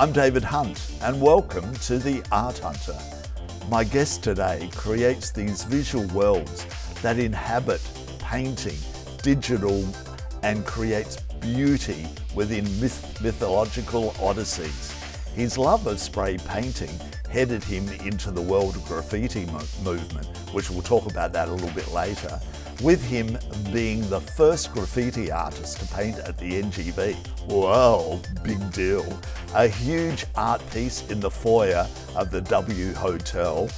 I'm David Hunt, and welcome to The Art Hunter. My guest today creates these visual worlds that inhabit painting, digital, and creates beauty within myth- mythological odysseys. His love of spray painting headed him into the world of graffiti mo- movement, which we'll talk about that a little bit later, with him being the first graffiti artist to paint at the NGV. Well, big deal. A huge art piece in the foyer of the W Hotel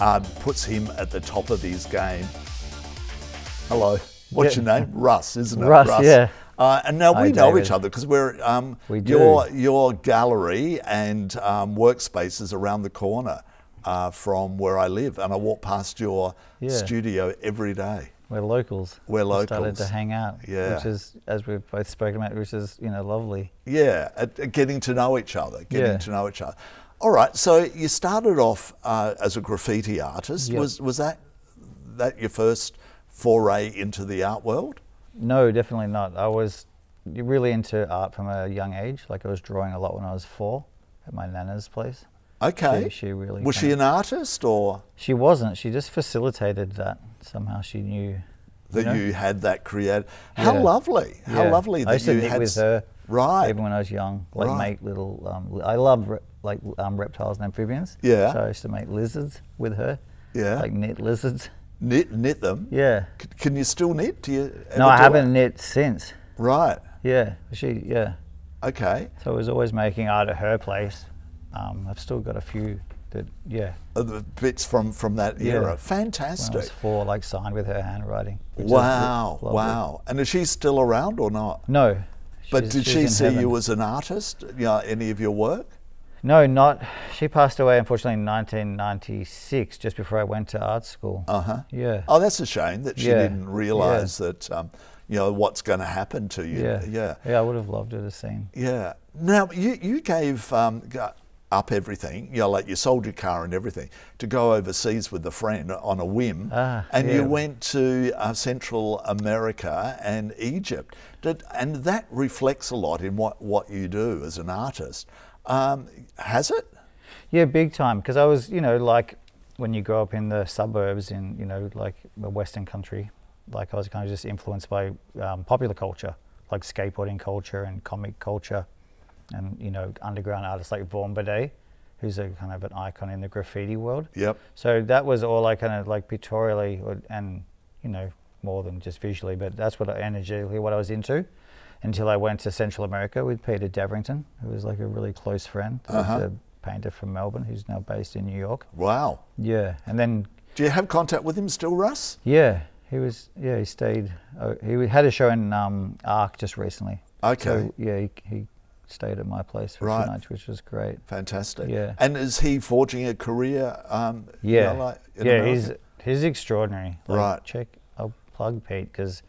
um, puts him at the top of his game. Hello. What's Yeah. your name? Rus, isn't it? Rus, yeah. Uh, and now Hi, we know David. each other because we're um, We your your gallery and um, workspace is around the corner uh, from where I live, and I walk past your Yeah. studio every day. We're locals. We're locals. We Started to hang out. Yeah. Which is, as we've both spoken about, which is, you know, lovely. Yeah, at, at getting to know each other, getting Yeah. to know each other. All right, so you started off uh, as a graffiti artist. Yep. Was was that that your first foray into the art world? No, definitely not. I was really into art from a young age. Like I was drawing a lot when I was four at my nana's place. Okay. She, she really. was she an artist or She wasn't. She just facilitated that. Somehow she knew. that know? you had that creative? How Yeah. lovely! How Yeah. lovely that I used to you knit had with her. Right. Even when I was young, like Right. make little. Um, I love re- like um, reptiles and amphibians. Yeah. So I used to make lizards with her. Yeah. Like knit lizards. knit knit them. Yeah. C- Can you still knit? Do you? No, I haven't it? knit since. Right. Yeah, she yeah. Okay. So I was always making art at her place. Um, I've still got a few that yeah. The bits from from that Yeah. era. When I Fantastic. was four, like signed with her handwriting. Wow. Wow. And is she still around or not? No. But did she see heaven. you as an artist? You know, any of your work? No, not. She passed away unfortunately in 1996, just before I went to art school. Uh huh. Yeah. Oh, that's a shame that she Yeah. didn't realise that. Um, you know what's going to happen to you. Yeah. Yeah. Yeah, I would have loved to seen. Yeah. Now you you gave um, up everything. You know, like you sold your car and everything to go overseas with a friend on a whim, Ah, and you went to uh, Central America and Egypt. Did, and that reflects a lot in what what you do as an artist. Um, has it? Yeah, big time. Because I was, you know, like when you grow up in the suburbs in, you know, like a Western country, like I was kind of just influenced by um, popular culture, like skateboarding culture and comic culture, and you know, underground artists like Vaughn Bodē, who's a kind of an icon in the graffiti world. Yep. So that was all I kind of like pictorially and you know more than just visually, but that's what I, energetically what I was into until I went to Central America with Peter Daverington, who was like a really close friend, Uh-huh. a painter from Melbourne who's now based in New York. Wow. Yeah, and then Do you have contact with him still, Rus? yeah, he was yeah he stayed. Uh, he had a show in um, Arc just recently. Okay. So yeah, he, he stayed at my place for Right. few nights, which was great. Fantastic. Yeah. And is he forging a career? Um, you Yeah, know, like yeah, America? he's he's extraordinary. Like, Right. Check, I'll plug Pete because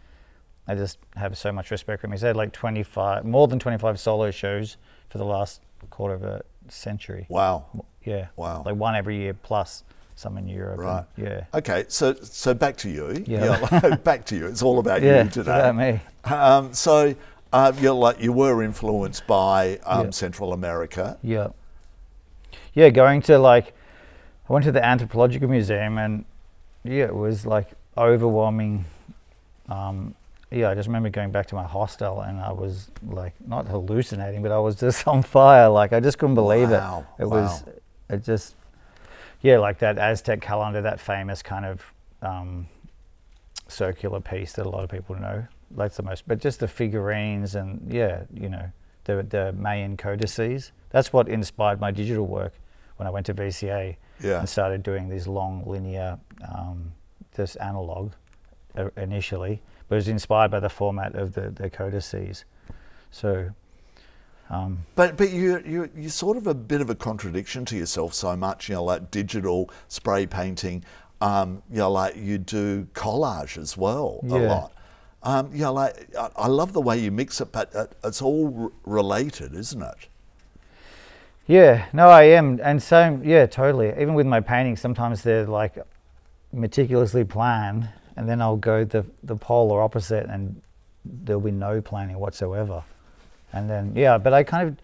I just have so much respect for him. He's had like twenty five, more than twenty five solo shows for the last quarter of a century. Wow. Yeah. Wow. Like one every year plus some in Europe. and- Right. yeah. Okay, so so back to you. Yeah. like, back to you. It's all about Yeah. you it's today. about me. Um, so uh, you're like you were influenced by um, Yeah. Central America. Yeah. Yeah, going to like, I went to the Anthropological Museum and yeah, it was like overwhelming. Um, yeah, I just remember going back to my hostel and I was like not hallucinating, but I was just on fire. Like I just couldn't believe Wow, it. It was, it just, yeah, like that Aztec calendar, that famous kind of um, circular piece that a lot of people know. That's the most, but just the figurines and yeah, you know, the the Mayan codices. That's what inspired my digital work when I went to VCA Yeah. and started doing these long linear, um, this analog uh, initially, but it was inspired by the format of the the codices. So. Um, But but you you you're sort of a bit of a contradiction to yourself so much. You know, like digital spray painting. Um, you know, like you do collage as well a lot. Um, know, like I, I love the way you mix it, but it's all related, isn't it? Yeah, no, I am, and so yeah, totally. Even with my paintings, sometimes they're like meticulously planned, and then I'll go the the polar opposite, and there'll be no planning whatsoever. And then yeah, but I kind of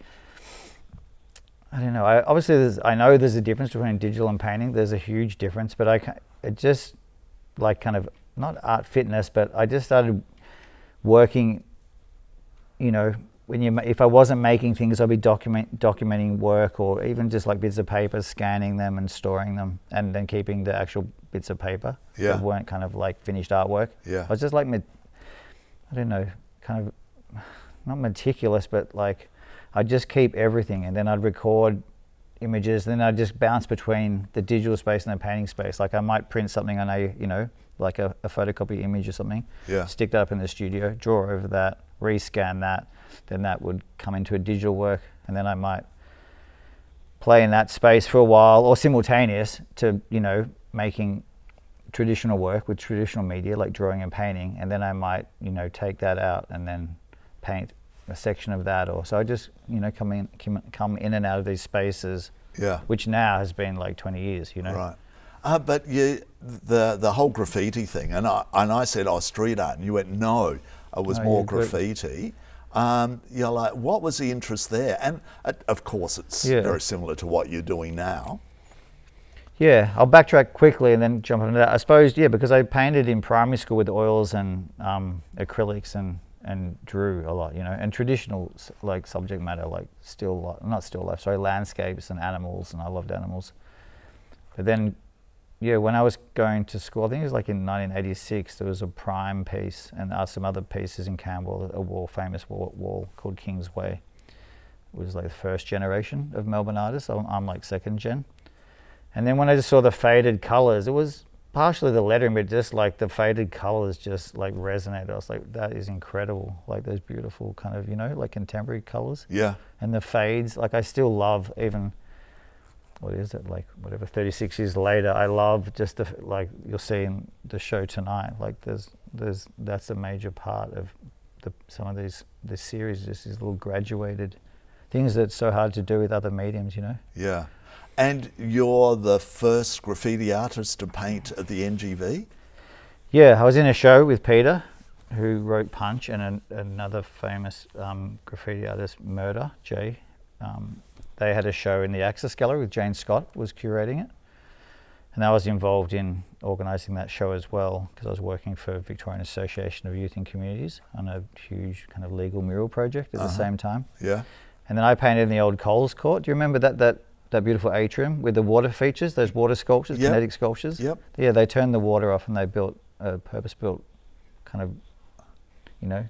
I don't know. I, obviously, I know there's a difference between digital and painting. There's a huge difference, but I it just like kind of not art fitness, but I just started working. You know, when you if I wasn't making things, I'd be document documenting work or even just like bits of paper, scanning them and storing them, and then keeping the actual bits of paper Yeah. that weren't kind of like finished artwork. Yeah. I was just like, I don't know, kind of not meticulous, but like I'd just keep everything, and then I'd record images. Then I'd just bounce between the digital space and the painting space. Like I might print something on a, you know, like a, a photocopy image or something. Yeah. Stick that up in the studio, draw over that, rescan that. Then that would come into a digital work, and then I might play in that space for a while, or simultaneous to, you know, making traditional work with traditional media like drawing and painting, and then I might, you know, take that out and then paint a section of that, or so I just, you know, come in, come, come in and out of these spaces, Yeah. which now has been like 20 years, you know. Right. Uh, but you, the the whole graffiti thing, and I and I said, "Oh, street art," and you went, "No, it was more graffiti." Um, you're like, what was the interest there? And uh, of course, it's Yeah. very similar to what you're doing now. Yeah, I'll backtrack quickly and then jump into that. I suppose, yeah, because I painted in primary school with oils and um, acrylics and, and drew a lot, you know, and traditional like subject matter, like still, not still life, sorry, landscapes and animals, and I loved animals. But then, yeah, when I was going to school, I think it was like in 1986, there was a prime piece and uh, some other pieces in Campbell, a wall, famous wall, wall called Kingsway. It was like the first generation of Melbourne artists. I'm, I'm like second gen. And then when I just saw the faded colors, it was partially the lettering, but just like the faded colors just like resonated. I was like, that is incredible. Like those beautiful kind of, you know, like contemporary colors. Yeah. And the fades, like I still love even, what is it, like whatever, 36 years later, I love just the, like you'll see in the show tonight, like there's, there's, that's a major part of the, some of these, this series, just these little graduated things that's so hard to do with other mediums, you know? Yeah. And you're the first graffiti artist to paint at the NGV? Yeah, I was in a show with Peter, who wrote Punch, and an, another famous um, graffiti artist, Murder Jay. Um, they had a show in the Axis Gallery with Jane Scott was curating it, and I was involved in organising that show as well because I was working for Victorian Association of Youth and Communities on a huge kind of legal mural project at the Uh-huh. same time. Yeah. And then I painted in the old Coles Court. Do you remember that that that beautiful atrium with the water features, those water sculptures, Yep. kinetic sculptures? Yep. Yeah, they turned the water off and they built a purpose-built kind of, you know,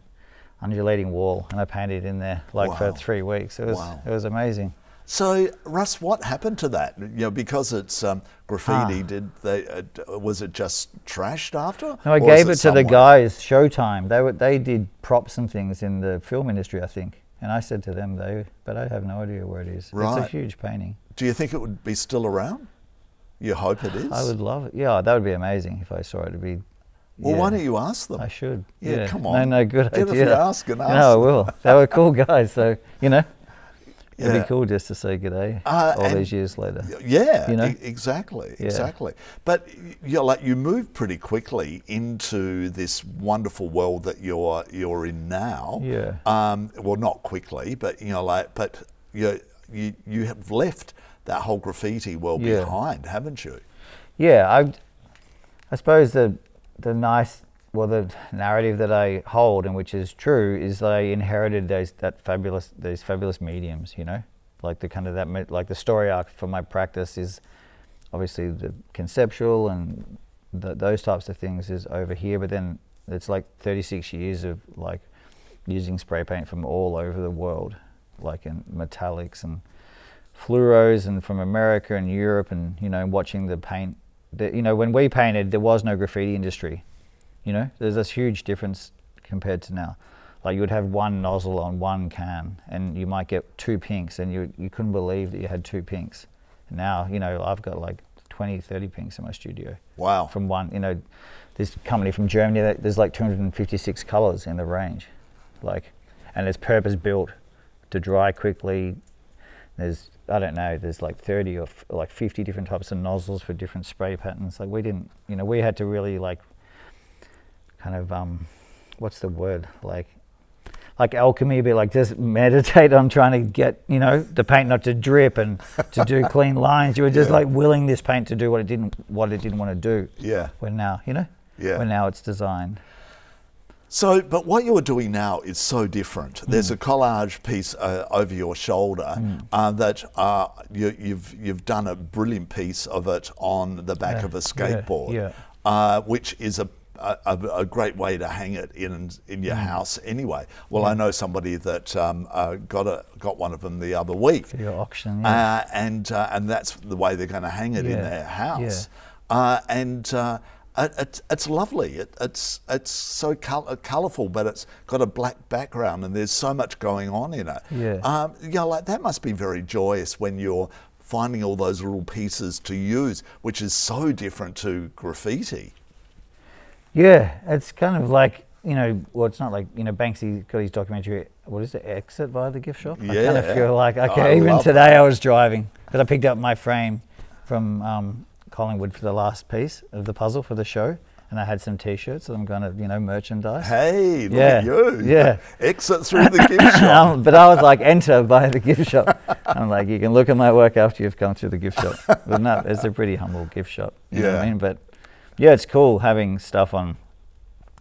undulating wall, and I painted in there like Wow. for three weeks. It was Wow. it was amazing. So, Rus, what happened to that? You know, because it's um, graffiti. Ah. Did they? Uh, was it just trashed after? No, I gave it, to the guys. Showtime. They were they did props and things in the film industry, I think. And I said to them, they, but I have no idea where it is. Right. It's a huge painting. Do you think it would be still around? You hope it is. I would love it. Yeah, that would be amazing if I saw it. It'd be. Well, yeah. why don't you ask them? I should. Yeah, come on. no, no, good Get idea. your ask and ask. No, I will. They were cool guys, so you know, it'd Yeah. be cool just to say good day Uh, all these years later. Yeah, You know? e- exactly, Yeah. exactly. But you're like you move pretty quickly into this wonderful world that you're you're in now. Yeah. Um, well, not quickly, but you know, like, but you you you have left that whole graffiti world Yeah. behind, haven't you? Yeah, I, I suppose the the nice well the narrative that I hold and which is true is that I inherited those that fabulous these fabulous mediums. You know, like the kind of that like the story arc for my practice is obviously the conceptual and the, those types of things is over here, but then it's like 36 years of like using spray paint from all over the world, like in metallics and fluoros and from America and Europe and you know watching the paint the, you know when we painted there was no graffiti industry you know? There's this huge difference compared to now. Like you would have one nozzle on one can and you might get two pinks and you you couldn't believe that you had two pinks. Now you know I've got like 20 30 pinks in my studio. Wow. from one you know this company from Germany that there's like 256 colors in the range. Like and it's purpose built to dry quickly. There's I don't know there's like 30 or f- like 50 different types of nozzles for different spray patterns. Like we didn't you know we had to really like kind of um what's the word like like alchemy, but like just meditate on trying to get you know the paint not to drip and to do clean lines. You were just Yeah. like willing this paint to do what it didn't what it didn't want to do. Yeah. When now you know. Yeah. When now it's designed. So, but what you're doing now is so different. There's a collage piece uh, over your shoulder uh, that uh, you, you've you've done a brilliant piece of it on the back Yeah, of a skateboard, yeah. Uh, which is a, a a great way to hang it in in your house anyway. Well, I know somebody that um, uh, got a got one of them the other week, For your auction, yeah. uh, and uh, and that's the way they're going to hang it in their house. Uh, and uh, it, it's it's lovely. It, it's it's so col- colourful, but it's got a black background, and there's so much going on in it. Yeah. Um, you know, like that must be very joyous when you're finding all those little pieces to use, which is so different to graffiti. Yeah, it's kind of like you know, well, it's not like you know, Banksy got his documentary. What is it? Exit via the gift shop. I kind of feel like I okay. even love today, I was driving because I picked up my frame from um, Collingwood for the last piece of the puzzle for the show, and I had some T-shirts that I'm going to you know merchandise. Hey, look Yeah, at you! yeah. Exit through the gift shop. Um, but I was like, enter by the gift shop. I'm like, you can look at my work after you've come through the gift shop. But no, it's a pretty humble gift shop. You know what Yeah. I mean? But yeah, it's cool having stuff on.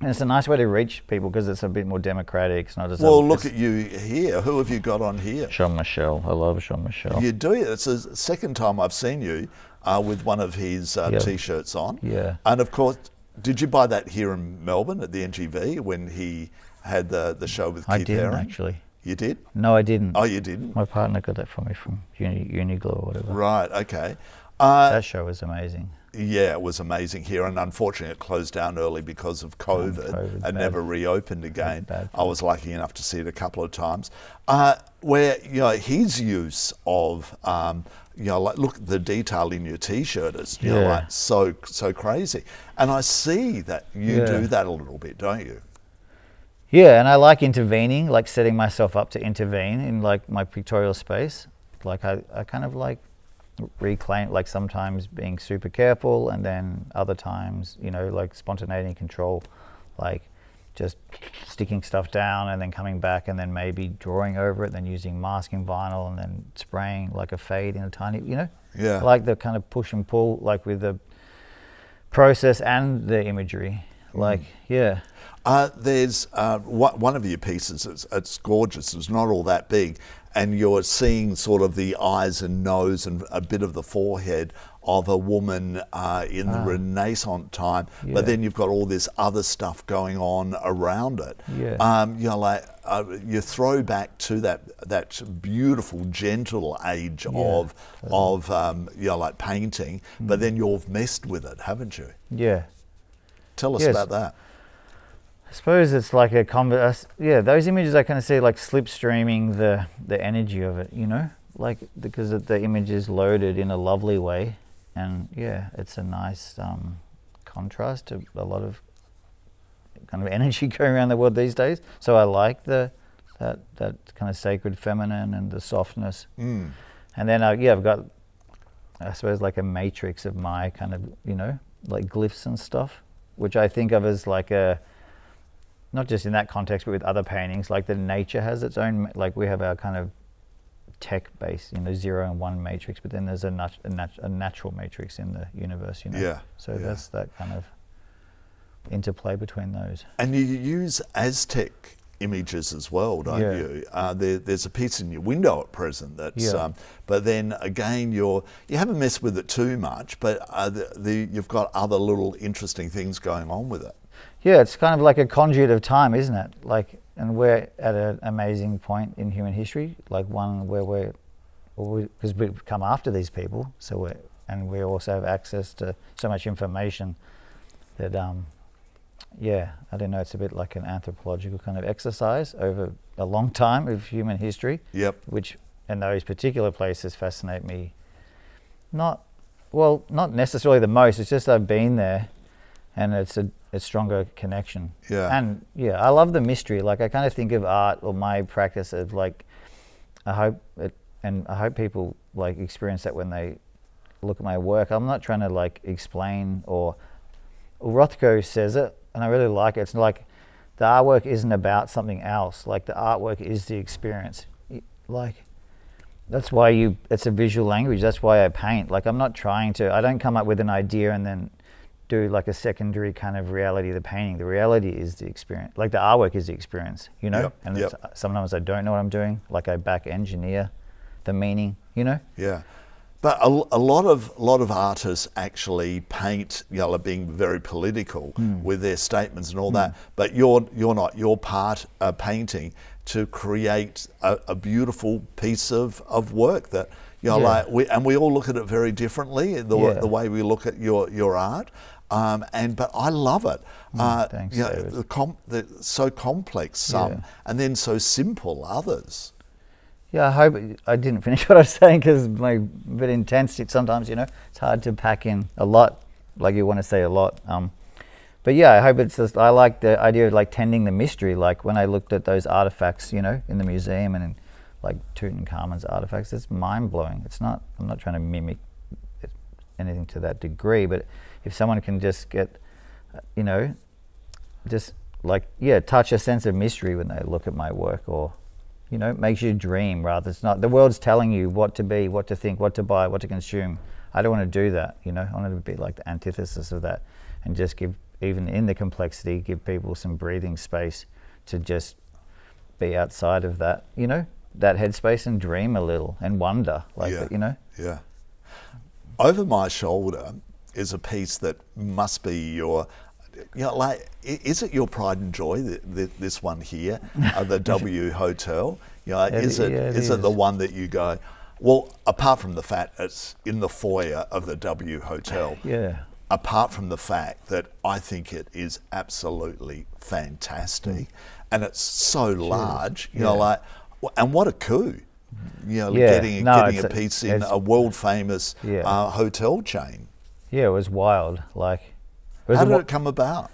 And it's a nice way to reach people because it's a bit more democratic. It's not as Well, look at you here. Who have you got on here? Jean Michel. I love Jean Michel. You do it. It's the second time I've seen you uh, with one of his uh, Yeah. t-shirts on. Yeah. And of course, did you buy that here in Melbourne at the NGV when he had the, the show with I Keith didn't actually. You did? No, I didn't. Oh, you didn't? My partner got that for me from Uni, Uniqlo or whatever. Right. Okay. Uh, That show was amazing. Yeah, it was amazing here, and unfortunately, it closed down early because of COVID, and bad. never reopened again. I was lucky enough to see it a couple of times. Uh, where you know his use of um, you know like look the detail in your t-shirt is you know like so so crazy, and I see that you Yeah. do that a little bit, don't you? Yeah, and I like intervening, like setting myself up to intervene in like my pictorial space. Like I, I kind of like reclaim, like sometimes being super careful, and then other times, you know, like spontaneity and control, like just sticking stuff down and then coming back and then maybe drawing over it, then using masking vinyl and then spraying like a fade in a tiny, you know, Yeah. Like the kind of push and pull, like with the process and the imagery. Like, yeah. Uh, there's uh, one one of your pieces. It's, it's gorgeous. It's not all that big, and you're seeing sort of the eyes and nose and a bit of the forehead of a woman uh, in the Renaissance time. Yeah. But then you've got all this other stuff going on around it. Yeah. Um, you know, like uh, you throw back to that that beautiful, gentle age of of um, you know, like painting. But then you've messed with it, haven't you? Yeah. Tell us Yes. about that. I suppose it's like a convert. Yeah, those images I kind of see like slipstreaming the the energy of it, you know, like because the image is loaded in a lovely way, and yeah, it's a nice um, contrast to a lot of kind of energy going around the world these days. So I like the that that kind of sacred feminine and the softness, Mm. and then uh, yeah, I've got I suppose like a matrix of my kind of you know like glyphs and stuff, which I think of as like a not just in that context, but with other paintings, like the nature has its own, like we have our kind of tech base, you know, zero and one matrix, but then there's a, nat- a, nat- a natural matrix in the universe, you know. Yeah, So yeah. that's that kind of interplay between those. And you use Aztec images as well, don't Yeah. you? Uh, there, there's a piece in your window at present that's, Yeah. um, but then again, you're you haven't messed with it too much, but uh, the, the, you've got other little interesting things going on with it. Yeah, it's kind of like a conduit of time, isn't it? Like, and we're at an amazing point in human history, like one where we're, because we, have come after these people, so we're, and we also have access to so much information that, um, yeah, I don't know, it's a bit like an anthropological kind of exercise over a long time of human history, Yep. which, and those particular places fascinate me. Not, well, not necessarily the most. It's just I've been there, and it's a, a stronger connection. Yeah. And yeah, I love the mystery. Like I kind of think of art or my practice of like, I hope it, and I hope people like experience that when they look at my work. I'm not trying to like explain or, Rothko says it, and I really like it. It's like the artwork isn't about something else. Like the artwork is the experience. Like that's why you. It's a visual language. That's why I paint. Like I'm not trying to. I don't come up with an idea and then do like a secondary kind of reality of the painting. The reality is the experience. Like the artwork is the experience. You know. Yep, And yep. sometimes I don't know what I'm doing. Like I back engineer the meaning. You know. Yeah. But a, a lot of a lot of artists actually paint, you know, being very political Hmm. with their statements and all that. But you're you're not. You're part of painting to create a, a beautiful piece of, of work that you know, Yeah. like we and we all look at it very differently. The Yeah. the way we look at your your art. Um, and but I love it. uh, Hmm, thanks, you know, David. the com- the, so complex some, Yeah. and then so simple others. Yeah, I hope I didn't finish what I was saying because my bit intense. It sometimes you know it's hard to pack in a lot, like you want to say a lot. Um, but yeah, I hope it's just. I like the idea of like tending the mystery. Like when I looked at those artifacts, you know, in the museum and in like Tutankhamun's artifacts, it's mind blowing. It's not. I'm not trying to mimic anything to that degree, but if someone can just get, you know, just like yeah, touch a sense of mystery when they look at my work, or you know, makes you dream rather. It's not the world's telling you what to be, what to think, what to buy, what to consume. I don't want to do that. You know, I want to be like the antithesis of that, and just give even in the complexity, give people some breathing space to just be outside of that. You know, that headspace and dream a little and wonder. Like Yeah. you know, Yeah. Over my shoulder is a piece that must be your, you know, like, is it your pride and joy, th th this one here, uh, the W Hotel? You know, It- is it, yeah, it is it the one that you go, well, apart from the fact it's in the foyer of the W Hotel, yeah. apart from the fact that I think it is absolutely fantastic and it's so large, you know, like, and what a coup. You know, Yeah, getting, no, getting a piece in a world famous Yeah. uh, hotel chain. Yeah, it was wild. Like, it was How did wa- it come about?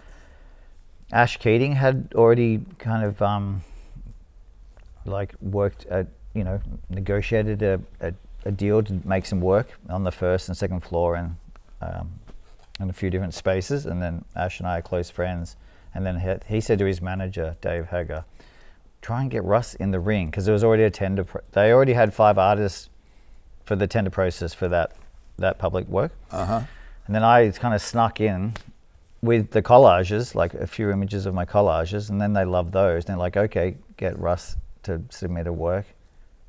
Ash Keating had already kind of um, like worked at you know negotiated a, a, a deal to make some work on the first and second floor and um, in a few different spaces and then Ash and I are close friends and then he, he said to his manager Dave Hager try and get Rus in the ring because there was already a tender they already had five artists for the tender process for that that public work Uh huh. And then I kind of snuck in with the collages, like a few images of my collages, and then they loved those. And they're like, okay, get Rus to submit a work.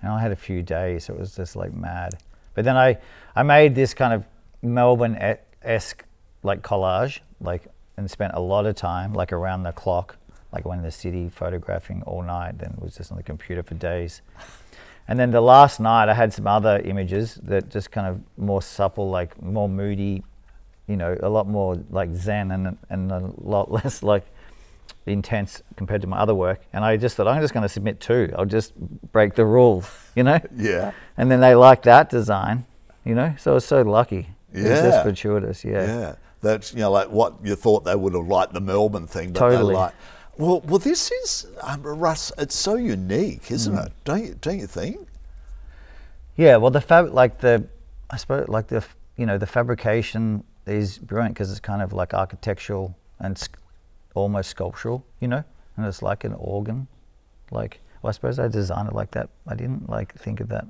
And I had a few days, so it was just like mad. But then I, I made this kind of Melbourne esque like collage, like, and spent a lot of time, like around the clock, like went in the city photographing all night, then was just on the computer for days. And then the last night, I had some other images that just kind of more supple, like more moody, you know, a lot more like zen and and a lot less like intense compared to my other work. And I just thought I'm just going to submit two. I'll just break the rules, you know. Yeah. And then they liked that design, you know. So I was so lucky. Yeah. It was just fortuitous, yeah. Yeah. That's, you know, like what you thought they would have liked the Melbourne thing, but Totally. they like. Well, well, this is um, Rus. It's so unique, isn't Mm. it? Don't you? Don't you think? Yeah, well, the fab, like the, I suppose, like the, you know, the fabrication is brilliant because it's kind of like architectural and almost sculptural, you know, and it's like an organ. Like, well, I suppose I designed it like that. I didn't like think of that.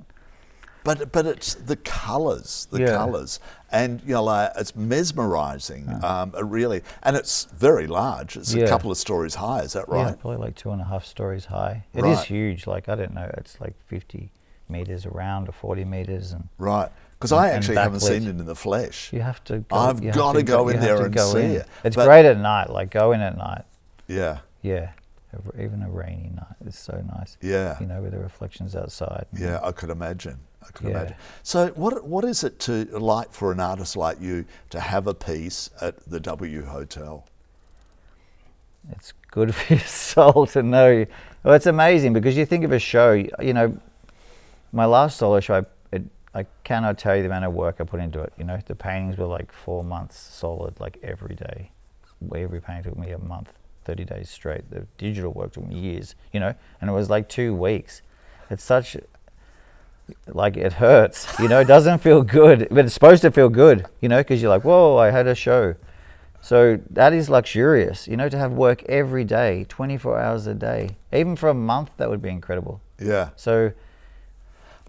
But but it's the colours, the Yeah. colours, and you know, like, it's mesmerising. Um, it really, and it's very large. It's a couple of stories high. Is that right? Yeah, probably like two and a half stories high. It is Right. huge. Like I don't know, it's like 50 meters around or 40 meters, and Right. Because I actually haven't seen it in the flesh. you have to. Go, I've gotta go in there and see in. it. It's But- great at night. Like go in at night. Yeah. Yeah, even a rainy night is so nice. Yeah. you know, with the reflections outside. Yeah, I could imagine. I could Yeah. imagine. So, what what is it to like for an artist like you to have a piece at the W Hotel? It's good for your soul to know. Well, it's amazing because you think of a show. You know, my last solo show, I, it, I cannot tell you the amount of work I put into it. You know, the paintings were like four months solid, like every day. Every painting took me a month, thirty days straight. The digital work took me years. You know, and it was like two weeks. It's such like it hurts. You know, it doesn't feel good, but it's supposed to feel good. You know, because you're like, whoa, I had a show. So that is luxurious, you know, to have work every day, 24 hours a day. Even for a month, that would be incredible. Yeah. So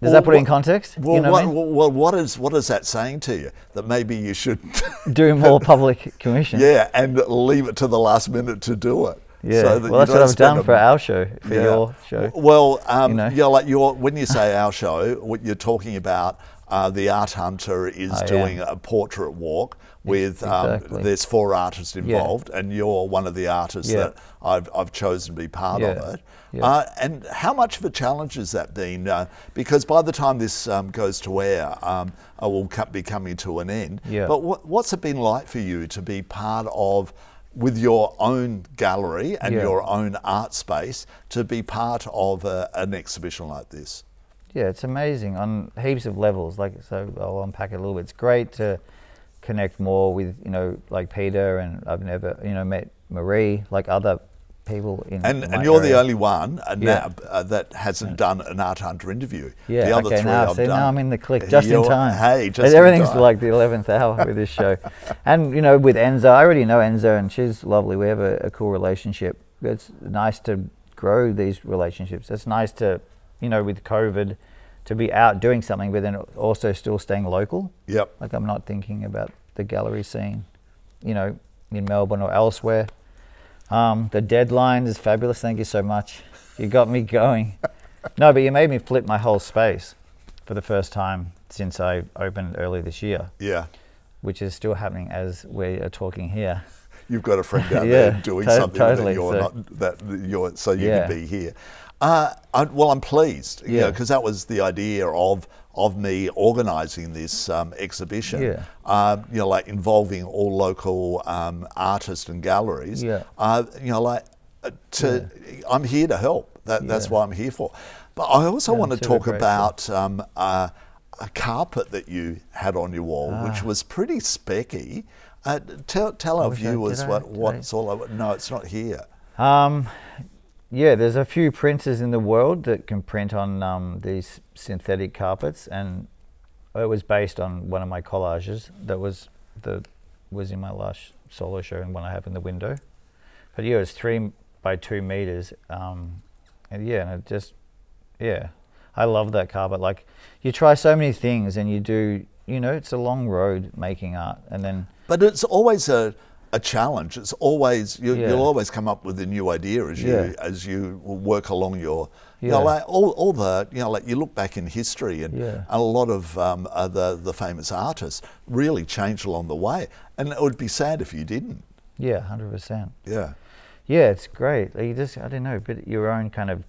does Well, that put it in context? Well, you know what, what I mean? well, what is what is that saying to you? That maybe you should, Do more public commission. yeah, and leave it to the last minute to do it. Yeah. so that well, that's what I've done a- for our show, for Yeah. your show. Well, um, You know? yeah, like your when you say our show, what you're talking about, uh, the art hunter is am. doing a portrait walk with um, exactly. there's four artists involved, and you're one of the artists Yeah. that I've I've chosen to be part of it. Yeah. Uh, and how much of a challenge has that been? Uh, because by the time this um, goes to air, um, I will be coming to an end. Yeah. But what, what's it been like for you to be part of? With your own gallery and Yeah. your own art space, to be part of a, an exhibition like this. Yeah, it's amazing on heaps of levels. Like, so I'll unpack it a little bit. It's great to connect more with, you know, like Peter, and I've never, you know, met Marie, like other people in. And, and you're the only one uh, Yeah. now, uh, that hasn't done an art hunter interview. Yeah, the other okay, three now, I've see, done. now I'm in the click just in time. Hey, just in everything's time. like the 11th hour with this show. and, you know, with Enzo, I already know Enzo and she's lovely. We have a, a cool relationship. It's nice to grow these relationships. It's nice to, you know, with COVID, to be out doing something, but then also still staying local. Yep. Like I'm not thinking about the gallery scene, you know, in Melbourne or elsewhere. Um, the deadline is fabulous. Thank you so much. You got me going. no, but you made me flip my whole space for the first time since I opened early this year, Yeah. which is still happening as we are talking here. You've got a friend out Yeah, there doing to- something that totally, you're so- not that you're so you Yeah. can be here. Uh, I, well, I'm pleased, Yeah. because that was the idea of of me organising this um, exhibition. Yeah. Um, you know, like involving all local um, artists and galleries. Yeah. Uh, you know, like uh, to I'm here to help. That, That's Yeah. what I'm here for. But I also Yeah, want to talk about um, uh, a carpet that you had on your wall, which Ah. was pretty specky. Uh, tell tell our viewers I- what, did what I- it's all about. No, it's not here. Um, yeah, there's a few printers in the world that can print on um, these synthetic carpets, and it was based on one of my collages that was the was in my last solo show and one I have in the window. But yeah, it's three by two meters, um, and yeah, and it just yeah, I love that carpet. Like you try so many things, and you do. You know, it's a long road making art, and then But it's always a, a challenge. It's always you, Yeah. you'll always come up with a new idea as you Yeah. as you work along your. You know, Yeah. like all, all the you know, like you look back in history, and Yeah. a lot of um, the the famous artists really changed along the way, and it would be sad if you didn't. yeah, hundred percent. Yeah. Yeah, it's great. Like, you just, I don't know, but your own kind of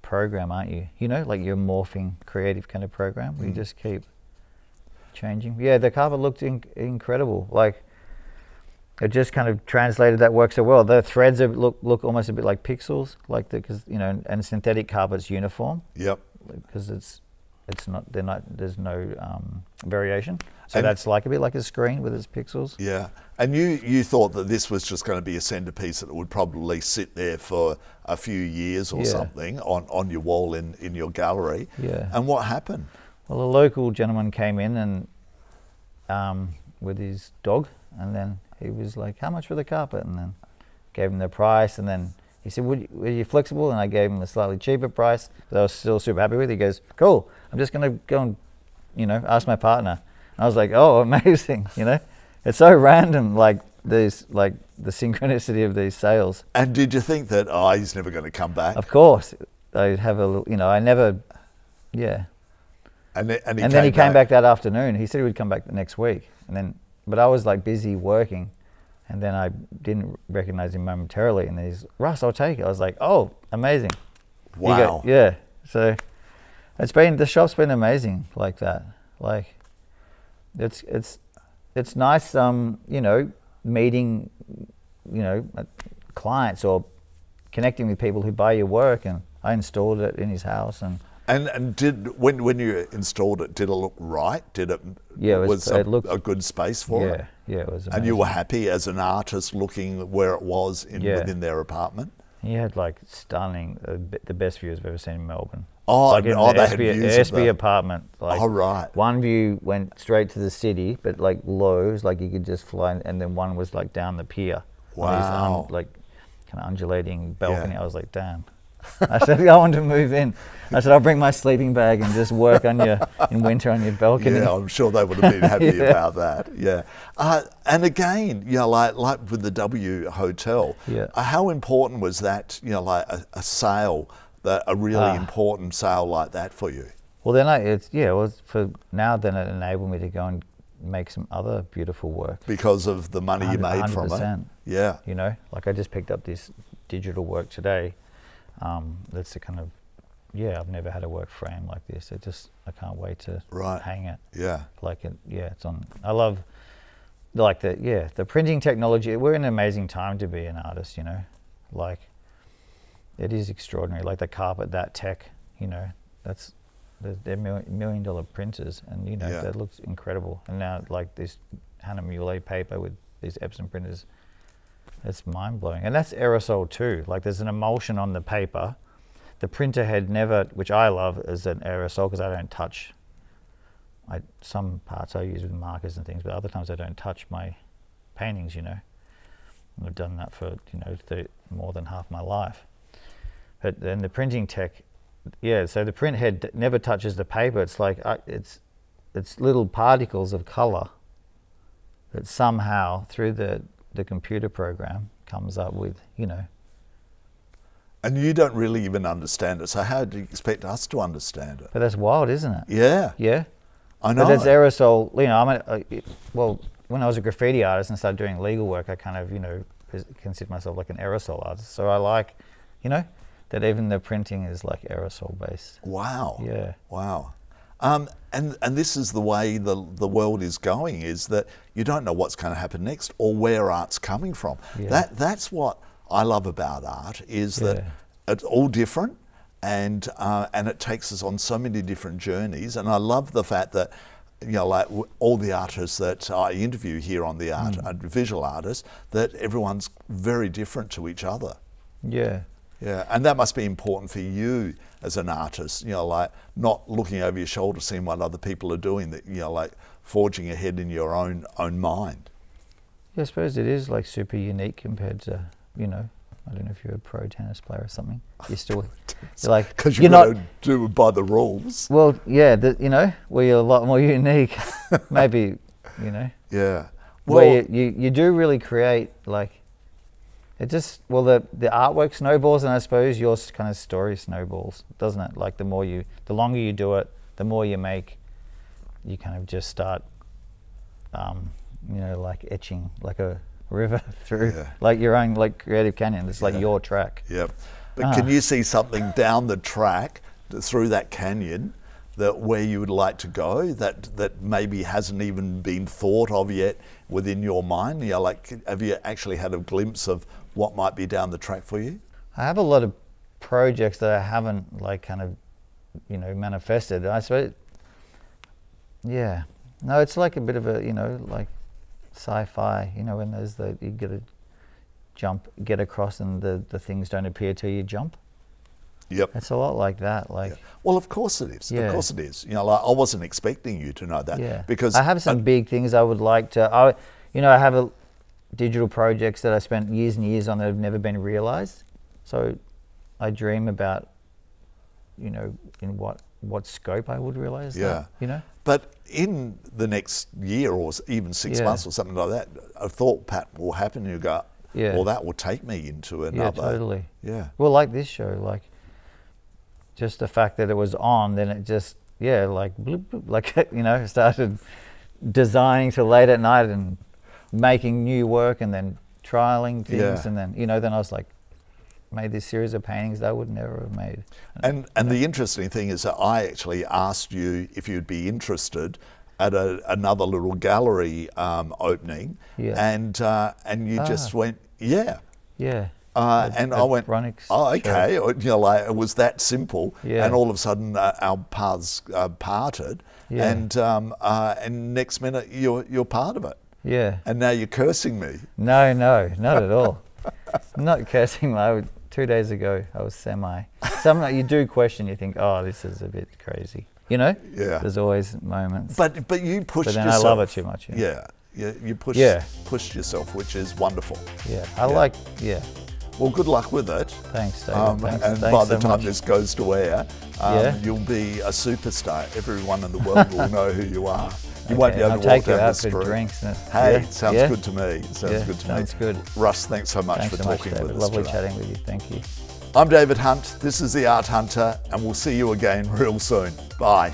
program, aren't you? You know, like your morphing creative kind of program where you just keep changing. Yeah, the carpet looked in- incredible. Like, it just kind of translated that work so well. The threads are, look look almost a bit like pixels, like the because you know, and synthetic carpet's uniform Yep. because it's it's not they're not there's no um, variation. So And- that's like a bit like a screen with its pixels. Yeah, and you you thought that this was just going to be a centerpiece that would probably sit there for a few years or Yeah. something on, on your wall in, in your gallery. Yeah. And what happened? Well, a local gentleman came in and um, with his dog, and then he was like, "How much for the carpet?" And then gave him the price, and then he said, "Would you, were you flexible?" And I gave him a slightly cheaper price that I was still super happy with. He goes, "Cool, I'm just gonna go and you know ask my partner." And I was like, "Oh, amazing!" You know, it's so random, like these like the synchronicity of these sales. And did you think that oh he's never going to come back? Of course, I have a little, you know, I never, yeah. And then, and, he and came then he came back that afternoon. He said he would come back the next week, and then, but I was like busy working, and then I didn't recognize him momentarily. And then he's Rus, I'll take it. I was like, oh, amazing. Go- Wow. yeah. So it's been the shop's been amazing like that. Like it's it's it's nice. Um, you know, meeting, you know, uh, clients or connecting with people who buy your work, and I installed it in his house and. And and did when when you installed it, did it look right? Did it? Yeah, it was- a, it looked- a good space for yeah, it. yeah, it was. And you were happy as an artist looking where it was in Yeah. within their apartment. He had like stunning, uh, the best views I've ever seen in Melbourne. Oh, like in oh, the they had SB, views of SB apartment. Like Oh, right. One view went straight to the city, but like lows, like you could just fly, and then one was like down the pier. on these Wow. like kind of undulating balcony. Yeah. I was like, damn. I said, I want to move in. I said, I'll bring my sleeping bag and just work on your in winter on your balcony. Yeah, I'm sure they would have been happy Yeah. about that. Yeah, uh, and again, you know, like like with the W Hotel, Yeah. uh, how important was that? You know, like a, a sale, that a really Ah. important sale like that for you. Well, then I, it's yeah, it was for now. Then it enabled me to go and make some other beautiful work. because of the money you made from it. Yeah, You know, like I just picked up this digital work today. Um, that's the kind of yeah, I've never had a work frame like this. It just I can't wait to Right. hang it. yeah, Like it, yeah, it's on. I love like the yeah the printing technology. We're in an amazing time to be an artist. You know, like it is extraordinary. Like the carpet, that tech. You know, that's they're, million dollar printers, and you know Yeah. that looks incredible. And now like this Hahnemühle paper with these Epson printers, it's mind blowing. And that's aerosol too. Like there's an emulsion on the paper. The printer head never, which I love, is an aerosol because I don't touch. I some parts I use with markers and things, but other times I don't touch my paintings. You know, And I've done that for you know thir more than half my life. But then the printing tech, yeah. So the print head never touches the paper. It's like uh, it's it's little particles of color that somehow through the the computer program comes up with you know and you don't really even understand it. So how do you expect us to understand it? but that's wild isn't it Yeah, yeah I know. but that's aerosol you know i'm a, well when i was a graffiti artist and started doing legal work i kind of you know consider myself like an aerosol artist so i like you know that even the printing is like aerosol based Wow. Yeah. Wow. Um, and and this is the way the the world is going. Is that you don't know what's going to happen next or where art's coming from. Yeah. That that's what I love about art is that Yeah. it's all different. And uh, and it takes us on so many different journeys, and I love the fact that you know, like all the artists that I interview here on the art, Mm. visual artists, that everyone's very different to each other. yeah Yeah, and that must be important for you as an artist, you know, like not looking over your shoulder, seeing what other people are doing, that, you know, like forging ahead in your own own mind. Yeah, I suppose it is like super unique compared to, you know, I don't know if you're a pro tennis player or something. You're still, you're like, Because you're you've got not, do it by the rules. well, yeah, the, you know, where you're a lot more unique. Maybe, you know, Yeah. where Well, you, you, you do really create, like, it just, well, the, the artwork snowballs, and I suppose your kind of story snowballs, doesn't it? Like, the more you, the longer you do it, the more you make, you kind of just start, um, you know, like etching like a river through, Yeah. like your own like creative canyon. It's like Yeah. your track. Yep. But Ah. can you see something down the track through that canyon that where you would like to go that that maybe hasn't even been thought of yet within your mind? You know, like have you actually had a glimpse of what might be down the track for you? I have a lot of projects that I haven't like kind of, you know, manifested. I suppose, yeah, no, it's like a bit of a you know like sci-fi. You know, when there's the you get a jump, get across, and the the things don't appear till you jump. Yep. It's a lot like that. Like. Well, of course it is. Yeah. Of course it is. You know, like I wasn't expecting you to know that Yeah, because I have some big things I would like to. I, you know, I have a digital projects that I spent years and years on that have never been realized. So, I dream about, you know, in what what scope I would realize. Yeah. that, you know. But in the next year or even six Yeah. months or something like that, a thought pattern will happen. And you go, Yeah. well, that will take me into another. Yeah, totally. Yeah. Well, like this show, like just the fact that it was on, then it just yeah, like bloop, bloop, like you know, started designing till late at night and making new work and then trialing things Yeah. and then you know, then I was like made this series of paintings that I would never have made. And and the interesting thing is that I actually asked you if you'd be interested at a, another little gallery um, opening, Yeah. and uh, and you just Ah. went, yeah. Yeah. Uh, At- and at I went, Bronix oh, okay. You know, like it was that simple. Yeah. And all of a sudden, uh, our paths uh, parted. Yeah. And um, uh, and next minute, you're you're part of it. Yeah. And now you're cursing me. No, no, not at all. Not cursing. I would two days ago, I was semi. Some you do question. You think, oh, this is a bit crazy. You know? Yeah. There's always moments. But but you push. But then yourself. I love it too much. Yeah. Yeah. You, you pushed, Yeah. pushed yourself, which is wonderful. Yeah. I Yeah. like. Yeah. Well, good luck with it. Thanks, David. Um, thanks, and thanks by the so time much. this goes to air, um, Yeah. you'll be a superstar. Everyone in the world will know who you are. You won't be able I'll to walk take you out for street. drinks. And, Hey, yeah, sounds yeah, good to me. Sounds yeah, good to sounds me. good. Rus, thanks so much Thanks for so much, talking David. with us Lovely today. chatting with you. Thank you. I'm David Hunt. This is The Art Hunter, and we'll see you again real soon. Bye.